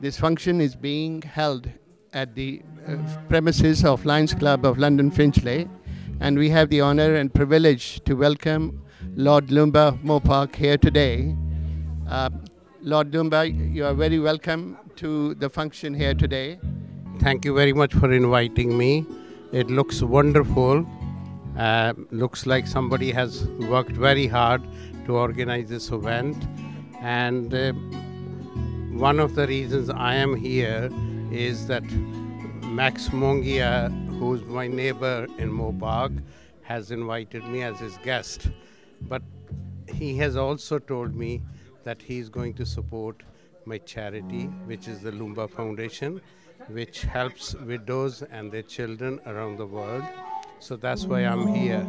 This function is being held at the uh, premises of Lions Club of London Finchley, and we have the honor and privilege to welcome Lord Lumba Mopak here today. Uh, Lord Lumba, you are very welcome to the function here today. Thank you very much for inviting me. It looks wonderful. Uh, looks like somebody has worked very hard to organize this event. And uh, one of the reasons I am here is that Max Mongia, who's my neighbor in Mopark, has invited me as his guest. But he has also told me that he is going to support my charity, which is the Lumba Foundation, which helps widows and their children around the world. So that's why I'm here.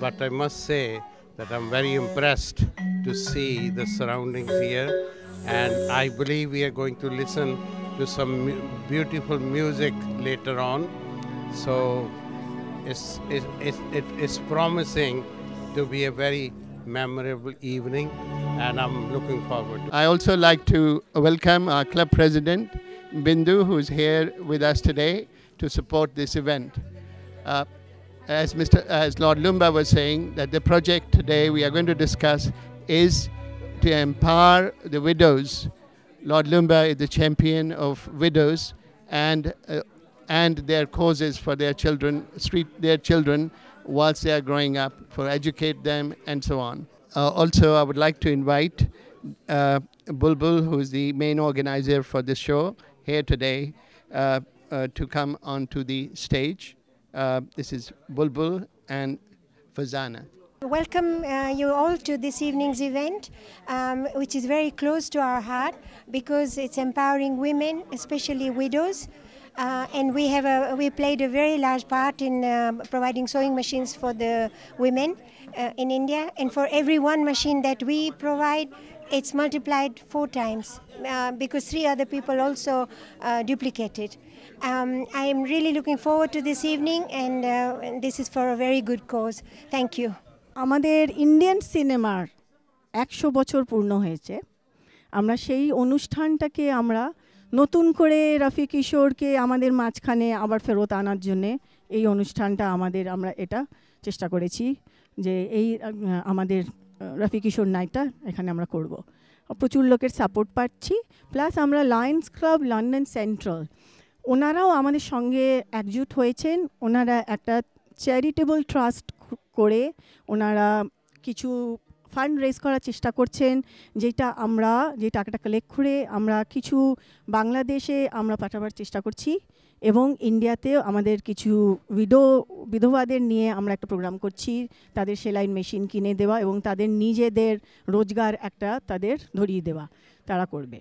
But I must say that I'm very impressed to see the surroundings here, and I believe we are going to listen to some beautiful music later on. So it's, it's, it's, it- it's promising to be a very memorable evening, and I'm looking forward to it. I also like to welcome our club president, Bindu, who is here with us today to support this event. Uh, as Mr. as Lord Lumba was saying, that the project today we are going to discuss is to empower the widows. Lord Lumba is the champion of widows and uh, and their causes for their children, street their children, whilst they are growing up, for educate them and so on. Uh, also, I would like to invite uh, Bulbul, who is the main organizer for this show, here today uh, uh, to come onto the stage. Uh, this is Bulbul and Fazana. Welcome uh, you all to this evening's event, um, which is very close to our heart because it's empowering women, especially widows. Uh, and we have a, we played a very large part in um providing sewing machines for the women uh, in India. And for every one machine that we provide, it's multiplied four times uh, because three other people also uh, duplicate it. Um, I am really looking forward to this evening, and, uh, and this is for a very good cause. Thank you. আমাদের Indian সিনেমার একশো বছর পূর্ণ হয়েছে। আমরা সেই অনুষ্ঠানটাকে আমরা নতুন করে রফি কিশোরকে আমাদের মাঝখানে আবার ফেরত আনার জন্যে এই অনুষ্ঠানটা আমাদের, আমরা এটা চেষ্টা করেছি যে এই আমাদের রফি কিশোর নাইটটা এখানে আমরা করব। প্রচুর লোকের সাপোর্ট পাচ্ছি। প্লাস আমরা লায়ন্স ক্লাব লন্ডন সেন্ট্রাল ওনারাও আমাদের সঙ্গে একজুট হয়েছেন। ওনারা একটা চ্যারিটেবল ট্রাস্ট করে ওনারা কিছু ফান্ড রেজ করার চেষ্টা করছেন, যেটা আমরা, যে টাকাটা কালেক্ট করে আমরা কিছু বাংলাদেশে আমরা পাঠাবার চেষ্টা করছি এবং ইন্ডিয়াতেও আমাদের কিছু বিধো বিধবাদের নিয়ে আমরা একটা প্রোগ্রাম করছি, তাদের সেলাইন মেশিন কিনে দেওয়া এবং তাদের নিজেদের রোজগার একটা তাদের ধরিয়ে দেওয়া তারা করবে।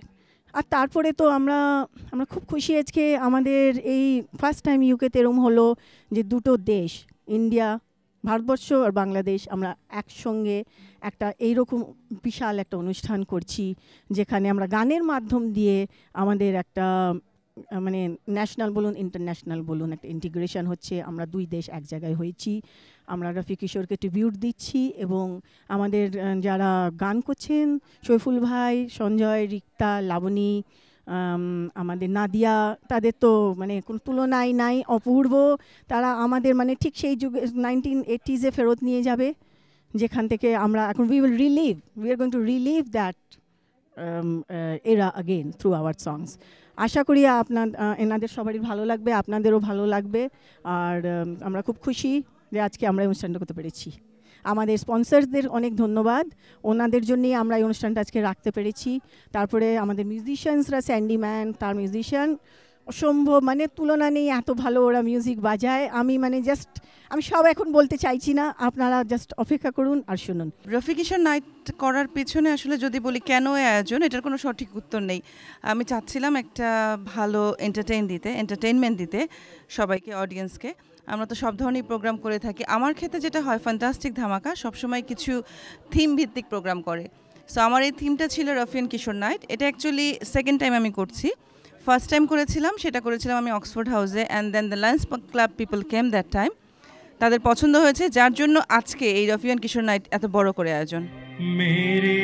আর তারপরে তো আমরা আমরা খুব খুশি আজকে আমাদের এই ফার্স্ট টাইম ইউকেতে এরম হলো যে দুটো দেশ ইন্ডিয়া ভারতবর্ষ আর বাংলাদেশ আমরা একসঙ্গে একটা এইরকম বিশাল একটা অনুষ্ঠান করছি, যেখানে আমরা গানের মাধ্যম দিয়ে আমাদের একটা মানে ন্যাশনাল বলুন ইন্টারন্যাশনাল বলুন, একটা ইন্টিগ্রেশন হচ্ছে। আমরা দুই দেশ এক জায়গায় হয়েছি। আমরা রফি কিশোরকে ট্রিবিউট দিচ্ছি এবং আমাদের যারা গান করছেন, শৈফুল ভাই, সঞ্জয়, রিক্তা, লাবণী আমাদের নাদিয়া, তাদের তো মানে কোনো তুলনাই নাই, অপূর্ব। তারা আমাদের মানে ঠিক সেই যুগে নাইনটিন এইটিজে ফেরত নিয়ে যাবে, যেখান থেকে আমরা এখন we will relive we are going to relive that era again through our songs আশা করি আপনার এনাদের সবারই ভালো লাগবে, আপনাদেরও ভালো লাগবে। আর আমরা খুব খুশি যে আজকে আমরা অনুষ্ঠানটা করতে পেরেছি। আমাদের স্পন্সারদের অনেক ধন্যবাদ। ওনাদের জন্যই আমরা এই অনুষ্ঠানটা আজকে রাখতে পেরেছি। তারপরে আমাদের মিউজিশিয়ানসরা স্যান্ডি ম্যান তার মিউজিশিয়ান অসম্ভব মানে তুলনা নেই এত ভালো ওরা মিউজিক বাজায়। আমি মানে জাস্ট আমি সব এখন বলতে চাইছি না, আপনারা জাস্ট অপেক্ষা করুন আর শুনুন। রফি কিশোর নাইট করার পেছনে আসলে যদি বলি কেন আয়োজন, এটার কোনো সঠিক উত্তর নেই। আমি চাচ্ছিলাম একটা ভালো এন্টারটেইন দিতে এন্টারটেইনমেন্ট দিতে সবাইকে অডিয়েন্সকে আমরা তো সব ধরনের প্রোগ্রাম করে থাকি। আমার ক্ষেত্রে যেটা হয় ফ্যান্টাস্টিক ধামাকা সবসময় কিছু থিম ভিত্তিক প্রোগ্রাম করে। সো আমার এই থিমটা ছিল রফিয়ান কিশোর নাইট এটা অ্যাকচুয়ালি সেকেন্ড টাইম আমি করছি। ফার্স্ট টাইম করেছিলাম, সেটা করেছিলাম আমি অক্সফোর্ড হাউসে and then the Lions club people came that time তাদের পছন্দ হয়েছে, যার জন্য আজকে এই রফিয়ান কিশোর নাইট এত বড় করে আয়োজন। মেরে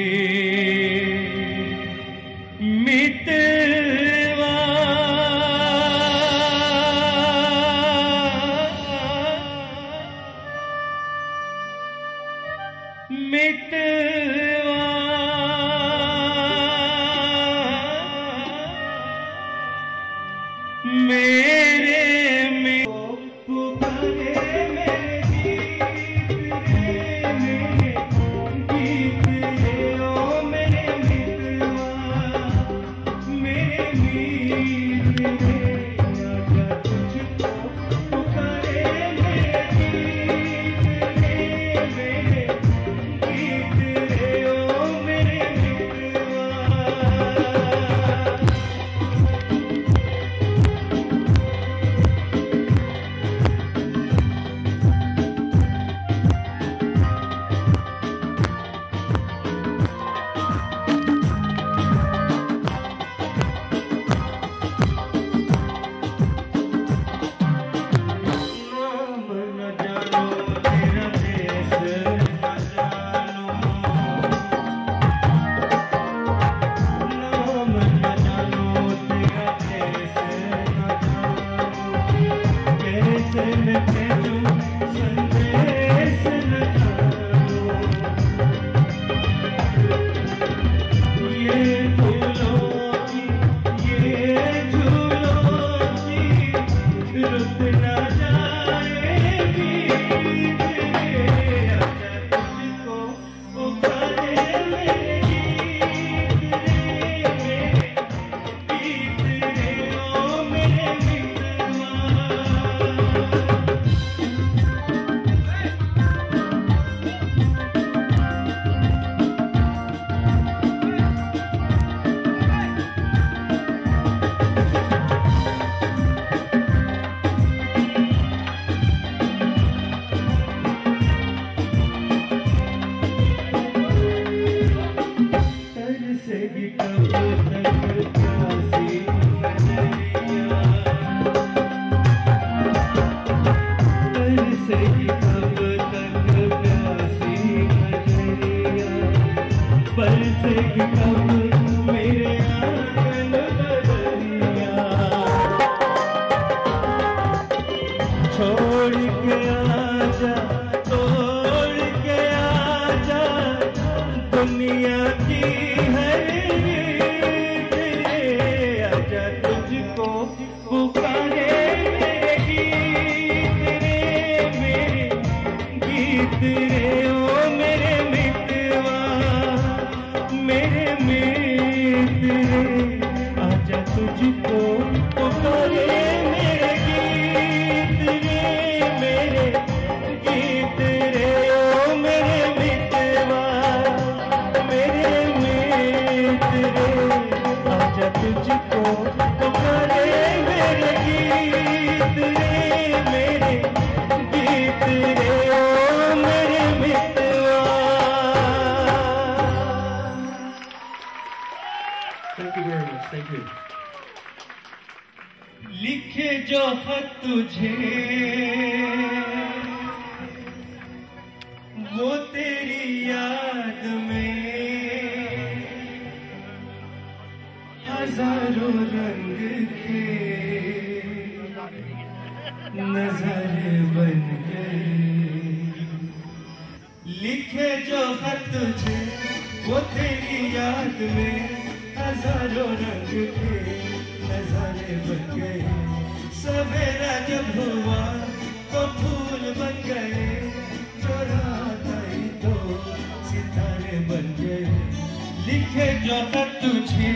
थैंक यू लिखे जो हद तुझे, वो तेरी याद में हज़ारों रंग के नज़र बन गए। लिखे जो हद तुझे, वो तेरी याद में हज़ारों रंग थे नजारे बन गए। सवेरा जब हुआ तो फूल बन गए। जो रात आई तो सितारे बन गए। लिखे जो तक तुझे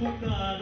पुकारा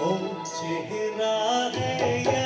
ओ चेहरा है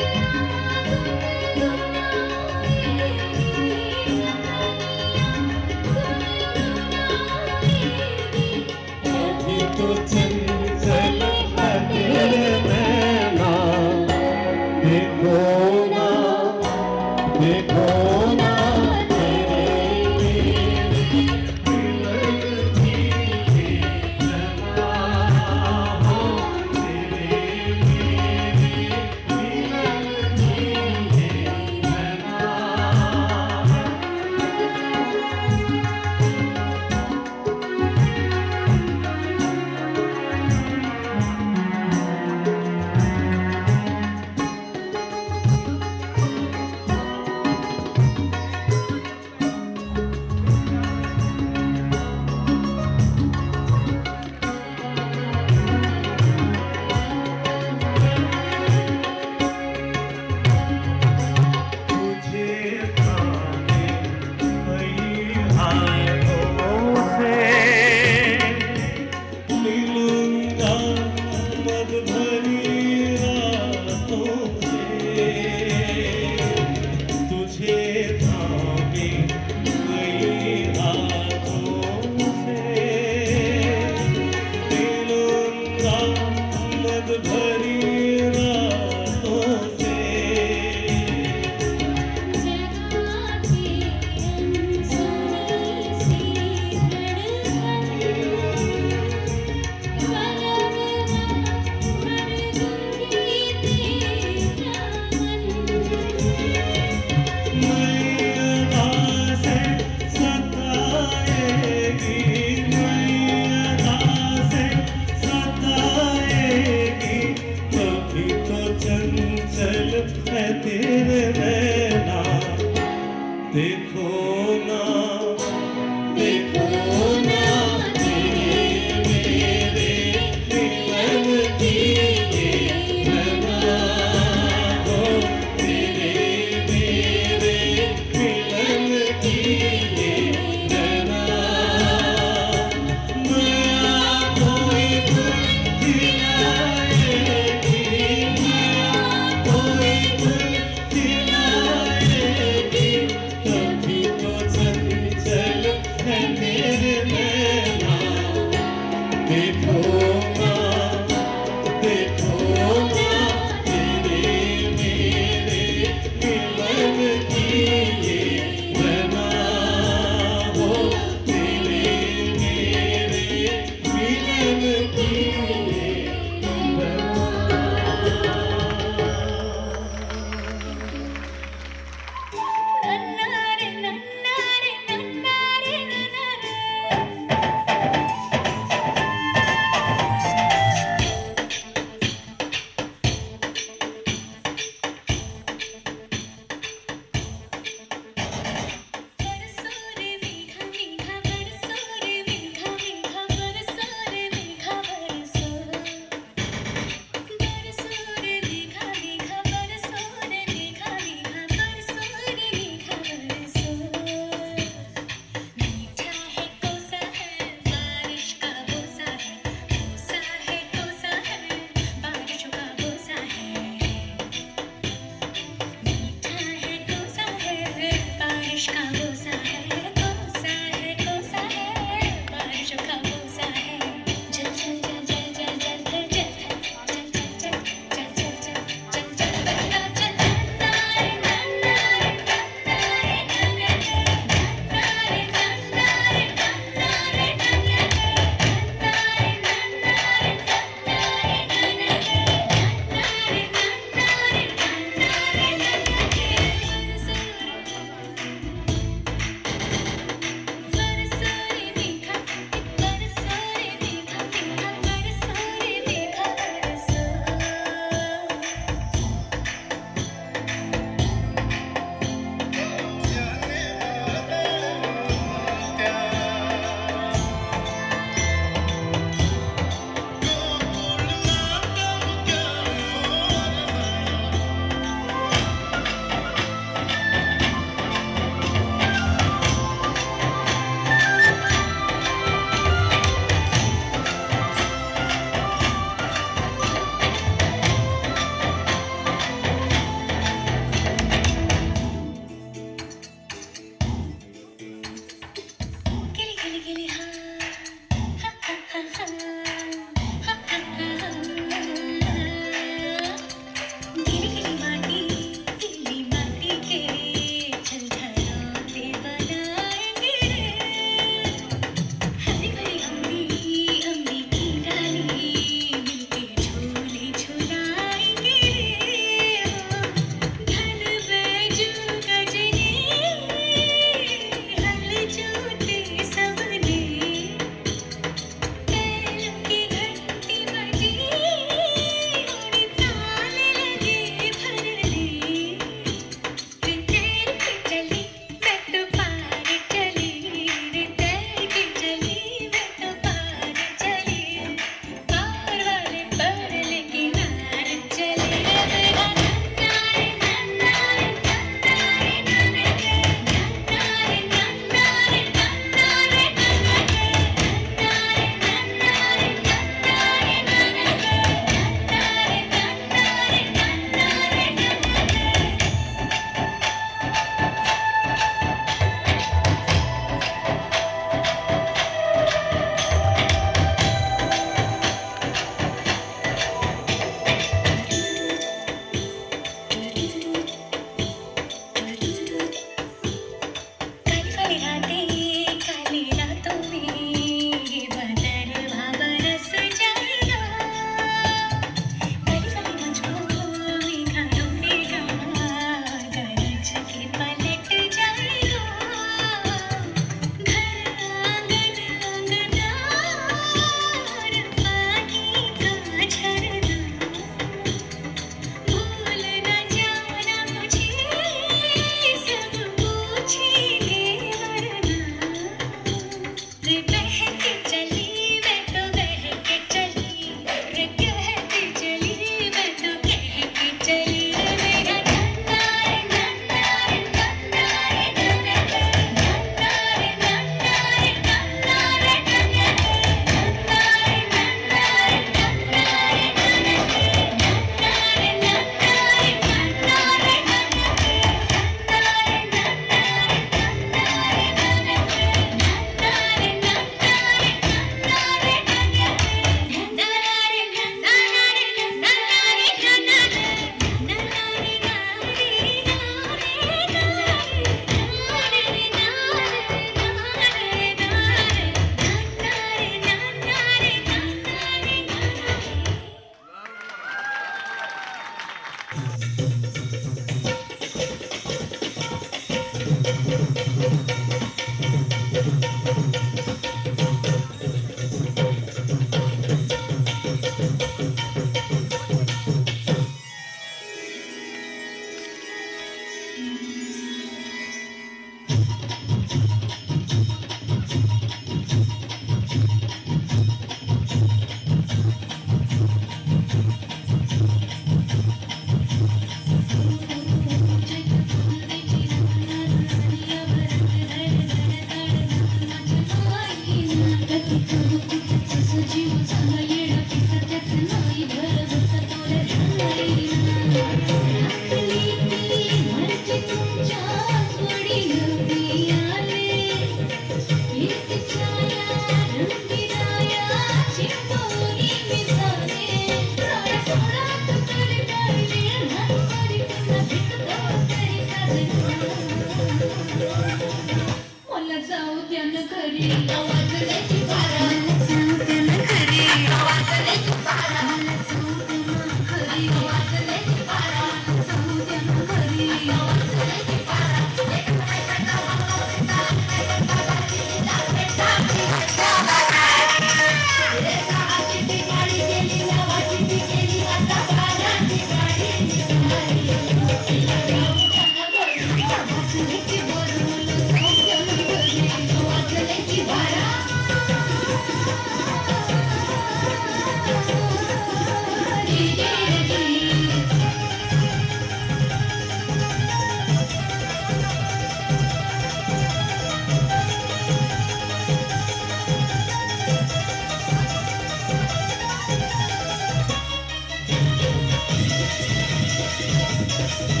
Thank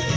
you.